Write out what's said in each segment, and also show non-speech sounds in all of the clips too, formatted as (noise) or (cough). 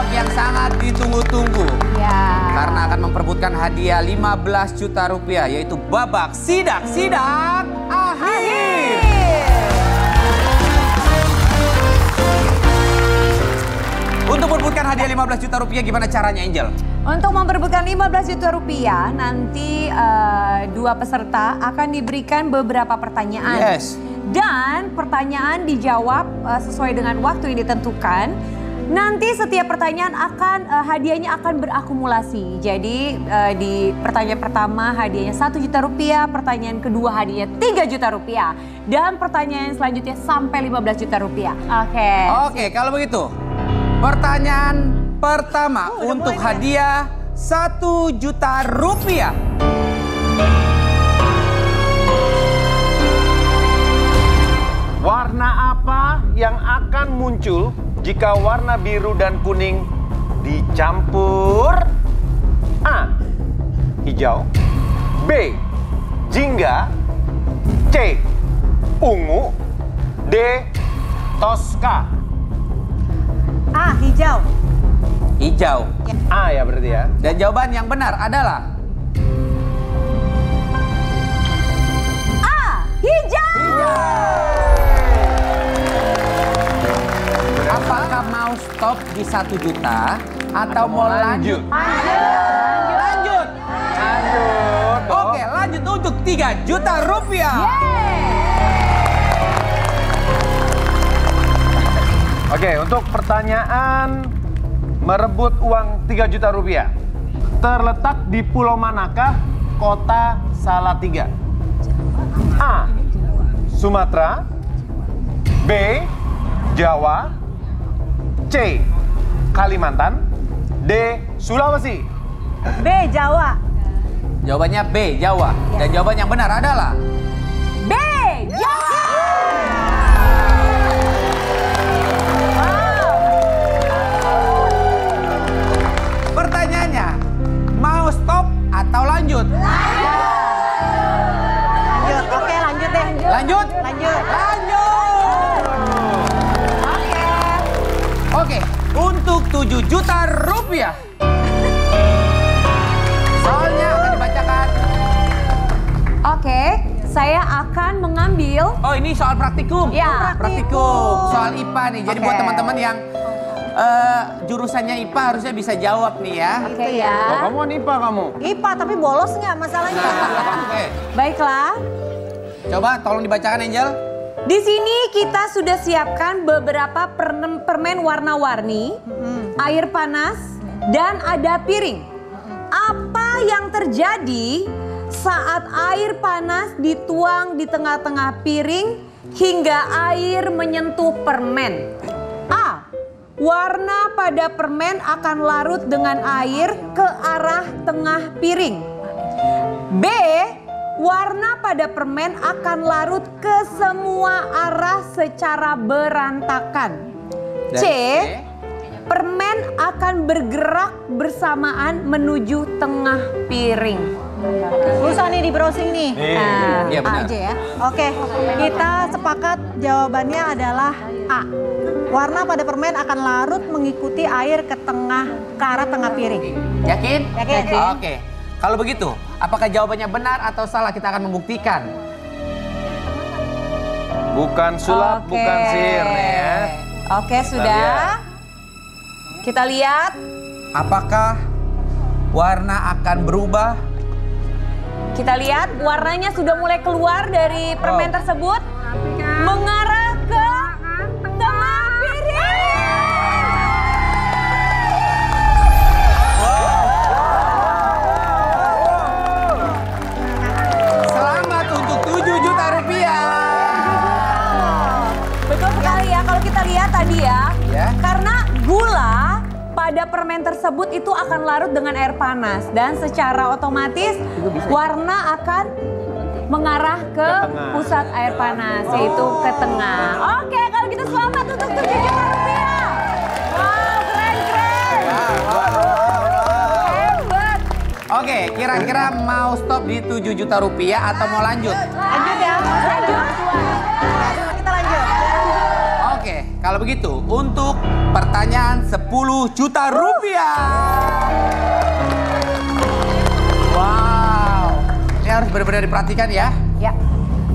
babak yang sangat ditunggu-tunggu. Ya. Karena akan memperebutkan hadiah 15 juta rupiah, yaitu babak sidak-sidak akhir. Untuk merebutkan hadiah 15 juta rupiah, gimana caranya Angel? Untuk memperebutkan 15 juta rupiah, nanti eh, dua peserta akan diberikan beberapa pertanyaan. Yes. Dan pertanyaan dijawab eh, sesuai dengan waktu yang ditentukan. Nanti setiap pertanyaan akan eh, hadiahnya akan berakumulasi. Jadi eh, di pertanyaan pertama hadiahnya 1 juta rupiah, pertanyaan kedua hadiahnya 3 juta rupiah. Dan pertanyaan selanjutnya sampai 15 juta rupiah. Oke. Oke, kalau begitu. Pertanyaan pertama untuk hadiah 1 juta rupiah. Warna apa yang akan muncul jika warna biru dan kuning dicampur? A. Hijau B. Jingga C. Ungu D. Toska Ah, hijau. Hijau. A ya berarti ya Dan jawaban yang benar adalah A. Hijau. Di 1 juta atau mau lanjut? Lanjut. Lanjut Oke, lanjut untuk 3 juta rupiah. Oke, untuk pertanyaan merebut uang 3 juta rupiah. Terletak di pulau manakah kota Salatiga? A. Sumatera B. Jawa C. Kalimantan D. Sulawesi B, Jawa. Jawabannya B, Jawa. Dan jawaban yang benar adalah B. Jawa. pertanyaannya mau stop atau lanjut? Lanjut. Oke, lanjut deh. Lanjut? Lanjut. Lanjut. Oke, untuk 7 juta rupiah. Soalnya akan dibacakan. Oke, saya akan mengambil Oh, ini soal praktikum. Ya. praktikum. Soal IPA nih. Jadi Oke. buat teman-teman yang eh, jurusannya IPA harusnya bisa jawab nih ya. Oke ya. Oh, kamu IPA kamu? IPA, tapi bolos nggak masalahnya? Oke. Baiklah. Coba tolong dibacakan Angel. Di sini kita sudah siapkan beberapa permen warna-warni, air panas, dan ada piring. Apa yang terjadi saat air panas dituang di tengah-tengah piring hingga air menyentuh permen? A. Warna pada permen akan larut dengan air ke arah tengah piring. B. Warna pada permen akan larut ke semua arah secara berantakan. Dan C. Permen akan bergerak bersamaan menuju tengah piring. Susah nih di browsing nih. Nah, Iya A benar. aja ya. Oke, kita sepakat jawabannya adalah A. Warna pada permen akan larut mengikuti air ke tengah ke arah tengah piring. Yakin? Yakin. Oke. Kalau begitu, apakah jawabannya benar atau salah? Kita akan membuktikan. Bukan sulap, Oke. bukan sihir ya. Oke, sudah. lihat. Kita lihat. Apakah warna akan berubah? Kita lihat warnanya sudah mulai keluar dari permen Wow. tersebut. Mengarah larut dengan air panas dan secara otomatis warna akan mengarah ke pusat air panas yaitu ke tengah. Oke, kalau gitu selamat untuk 7 juta rupiah. Wow, keren keren. Hebat. Oke, kira-kira mau stop di 7 juta rupiah atau mau lanjut? Lanjut ya. Kalau begitu untuk Pertanyaan 10 juta rupiah. Wow. Ini harus benar-benar diperhatikan ya. Ya.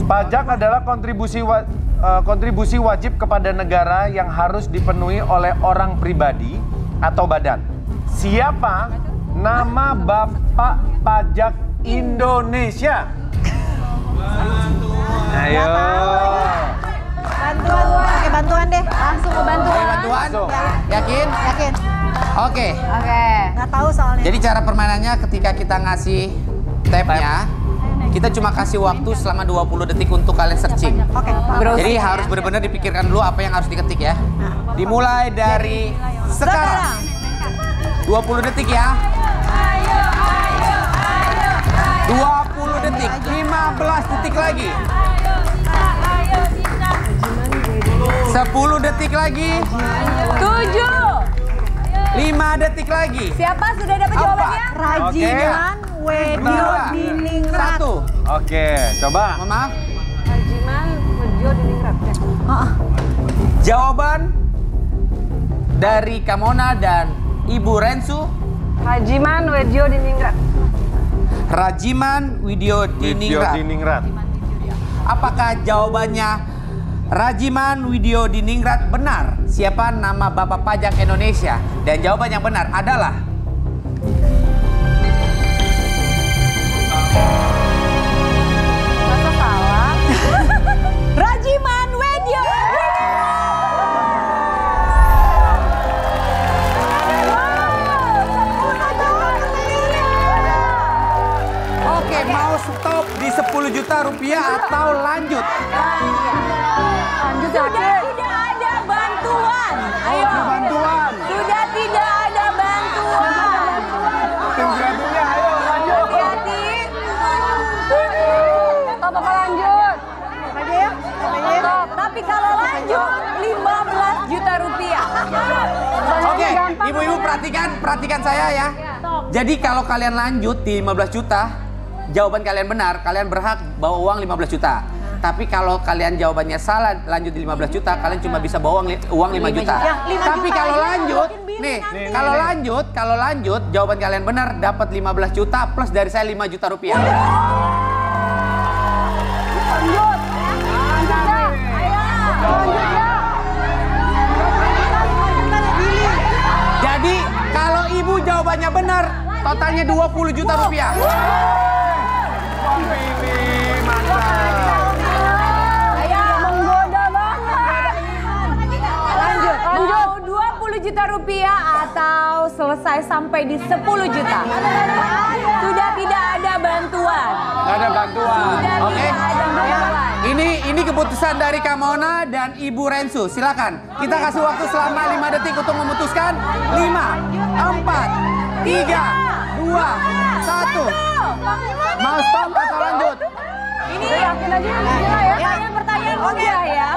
Pajak adalah kontribusi wa- eh, kontribusi wajib kepada negara yang harus dipenuhi oleh orang pribadi atau badan. Siapa nama Bapak Pajak Indonesia? Ayo. Bantuan. bantuan. Yakin? Yakin? Oke. Oke. Nggak tahu soalnya. Jadi cara permainannya ketika kita ngasih tabnya, kita cuma kasih waktu selama 20 detik untuk kalian searching. Oke. Jadi harus benar-benar dipikirkan dulu apa yang harus diketik ya. Dimulai dari sekarang. 20 detik ya. 20 detik, 15 detik lagi. 10 detik lagi, Tujuh. 5 detik lagi. Siapa sudah dapat Apa? jawabannya? Rajiman Wedio Diningrat. satu. Oke, coba. Mohon maaf. Rajiman Wedio Diningrat. Jawaban dari Kamona dan Ibu Rensu, Rajiman Wedio Diningrat. Rajiman Widyo Diningrat. Diningrat. Apakah jawabannya Rajiman Widyo Diningrat benar? Siapa nama Bapak Pajak Indonesia? Dan jawaban yang benar adalah Masa salah? (laughs) Rajiman Wedio. Oke, mau stop di 10 juta rupiah atau lanjut? Sudah tidak ada bantuan. Ayo. Bantuan. Sudah tidak ada bantuan. Tim kreatifnya ayo lanjut. Hati-hati. Stop apa lanjut? Aja ya. Stop. Tapi kalau lanjut 15 juta rupiah. Oke, ibu-ibu perhatikan, perhatikan saya ya. Jadi kalau kalian lanjut di 15 juta, jawaban kalian benar, kalian berhak bawa uang 15 juta. Tapi kalau kalian jawabannya salah, lanjut di 15 juta, kalian cuma bisa bawa uang, li- uang 5 juta. Yang lima Tapi juta kalau aja lanjut, nih, nanti. kalau lanjut, kalau lanjut, jawaban kalian benar, dapat 15 juta plus dari saya 5 juta rupiah. Lanjut. Lanjut ya. Ayo. Lanjut ya. Jadi kalau ibu jawabannya benar, totalnya 20 juta rupiah. Juta rupiah atau selesai sampai di 10 juta? Sudah tidak ada bantuan. Gak ada bantuan. Sudah Oke. tidak ada bantuan. Ini ini keputusan dari Kamona dan Ibu Rensu. Silakan. Kita kasih waktu selama 5 detik untuk memutuskan. 5, 4, 3, 2, 1. Mau stop atau lanjut? Ini yakin aja ya. Pertanyaan-pertanyaan mudah ya.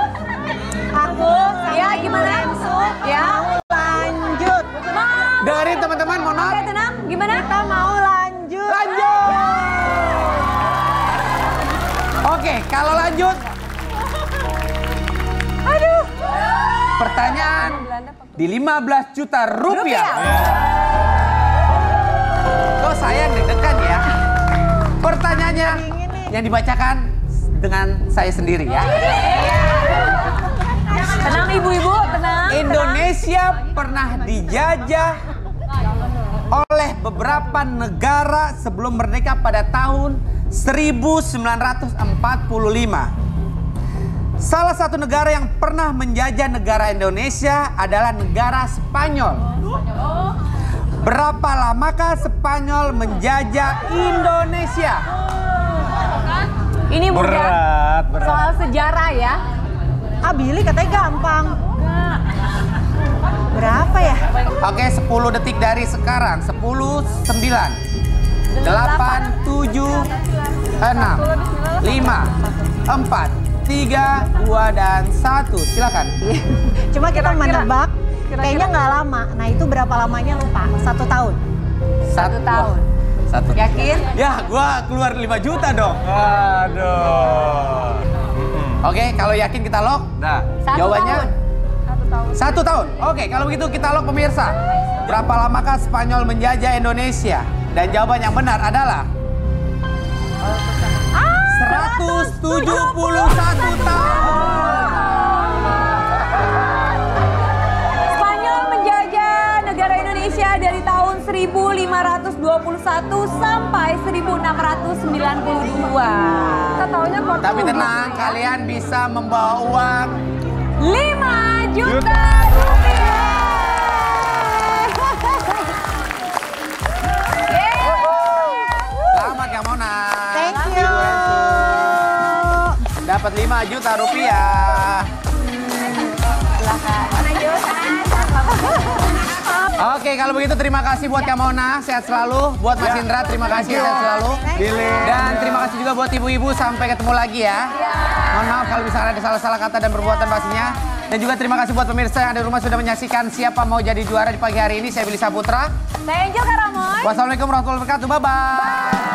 Aku Ya gimana? Ya. Oke tenang. Gimana? Kita mau lanjut. Lanjut. Oke, kalau lanjut. Aduh. Pertanyaan di 15 juta rupiah. Kok saya deg-degan ya? Pertanyaannya yang dibacakan dengan saya sendiri ya. Tenang ibu-ibu, tenang. Indonesia pernah dijajah oleh beberapa negara sebelum merdeka pada tahun 1945. Salah satu negara yang pernah menjajah negara Indonesia adalah negara Spanyol. Berapa lamakah Spanyol menjajah Indonesia? Ini mudah. Berat, berat. Soal sejarah ya. Ah Billy katanya gampang. Berapa ya? Oke, 10 detik dari sekarang. 10, 9, 8, 7, 6, 5, 4, 3, 2, dan 1. Silakan. (laughs) Cuma kita menebak. Kayaknya nggak lama. Nah itu berapa lamanya lupa. Satu tahun. Satu tahun. Satu. Yakin? Ya, gua keluar 5 juta dong. Aduh. Oke, kalau yakin kita lock. Nah, Satu Jawabannya? tahun. Satu tahun. Oke, kalau begitu kita log pemirsa. Berapa lamakah Spanyol menjajah Indonesia? Dan jawaban yang benar adalah 171 tahun. Spanyol menjajah negara Indonesia dari tahun 1521 sampai 1692. Kita taunya Tapi tenang, kalian bisa membawa uang 5 juta rupiah. Yeay. Selamat Kak Mona. Thank you. Dapat 5 juta rupiah. Oke, kalau begitu terima kasih buat Kak Mona, sehat selalu. Buat Mas Ya. Indra, terima kasih, sehat selalu. Dan terima kasih juga buat ibu-ibu, sampai ketemu lagi ya. Mohon maaf kalau misalnya ada salah-salah kata dan perbuatan pastinya. Dan juga terima kasih buat pemirsa yang ada di rumah sudah menyaksikan siapa mau jadi juara di pagi hari ini. Saya Billy Saputra. Saya Angel Karamoy. Wassalamualaikum warahmatullahi wabarakatuh. Bye-bye.